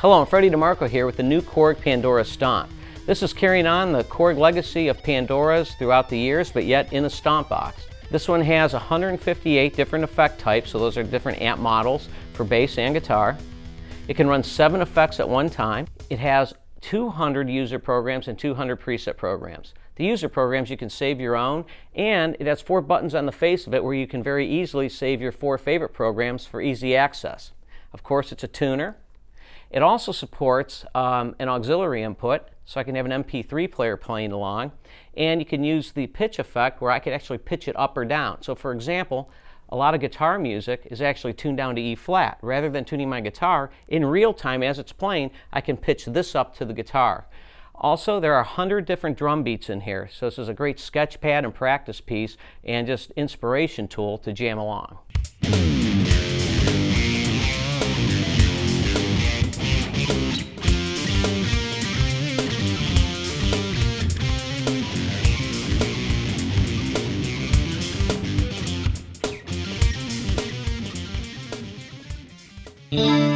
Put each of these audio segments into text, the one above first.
Hello, I'm Freddy DeMarco here with the new Korg Pandora Stomp. This is carrying on the Korg legacy of Pandoras throughout the years, but yet in a Stomp box. This one has 158 different effect types, so those are different amp models for bass and guitar. It can run seven effects at one time. It has 200 user programs and 200 preset programs. The user programs you can save your own, and it has four buttons on the face of it where you can very easily save your four favorite programs for easy access. Of course, it's a tuner. It also supports um, an auxiliary input, so I can have an MP3 player playing along. And you can use the pitch effect where I can actually pitch it up or down. So for example, a lot of guitar music is actually tuned down to E flat. Rather than tuning my guitar, in real time as it's playing, I can pitch this up to the guitar. Also, there are 100 different drum beats in here, so this is a great sketch pad and practice piece and just inspiration tool to jam along. Yeah.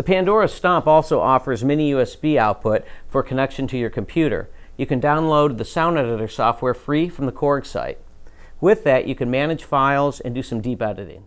The Pandora Stomp also offers mini USB output for connection to your computer. You can download the sound editor software free from the Korg site. With that, you can manage files and do some deep editing.